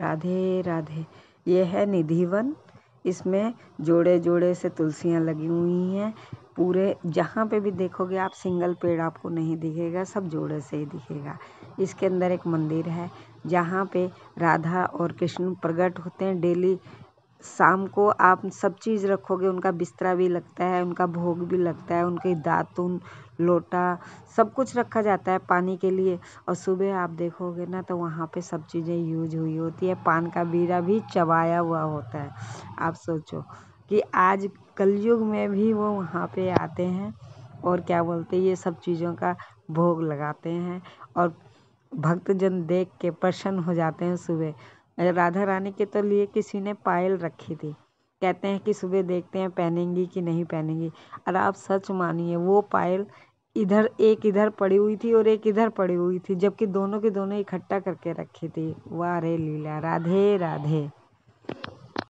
राधे राधे। ये है निधिवन। इसमें जोड़े जोड़े से तुलसियाँ लगी हुई हैं। पूरे जहाँ पे भी देखोगे आप, सिंगल पेड़ आपको नहीं दिखेगा, सब जोड़े से ही दिखेगा। इसके अंदर एक मंदिर है, जहाँ पे राधा और कृष्ण प्रकट होते हैं डेली। शाम को आप सब चीज़ रखोगे, उनका बिस्तरा भी लगता है, उनका भोग भी लगता है, उनके दातुन, लोटा, सब कुछ रखा जाता है पानी के लिए। और सुबह आप देखोगे ना तो वहाँ पे सब चीज़ें यूज़ हुई होती है। पान का बीड़ा भी चबाया हुआ होता है। आप सोचो कि आज कलयुग में भी वो वहाँ पे आते हैं और क्या बोलते ये सब चीज़ों का भोग लगाते हैं और भक्तजन देख के प्रसन्न हो जाते हैं सुबह। राधा रानी के तो लिए किसी ने पायल रखी थी। कहते हैं कि सुबह देखते हैं पहनेंगी कि नहीं पहनेंगी। और आप सच मानिए, वो पायल इधर, एक इधर पड़ी हुई थी और एक इधर पड़ी हुई थी, जबकि दोनों के दोनों इकट्ठा करके रखी थी। वाह रे लीला, राधे राधे।